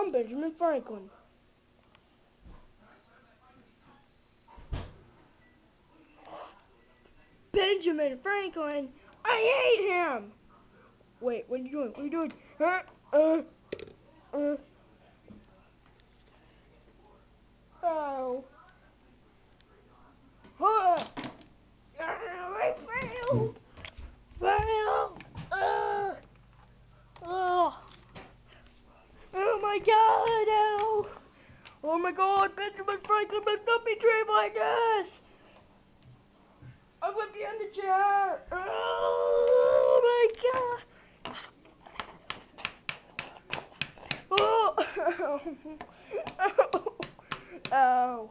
I'm Benjamin Franklin. Benjamin Franklin? I hate him! Wait, what are you doing? What are you doing? Huh? Uh, uh. Oh. Huh. I failed! Failed! Uh. Oh. Oh my god, ow! Oh my god, Benjamin Franklin must not be treated like this! I went behind the chair! Oh my god! Oh! Oh! Oh,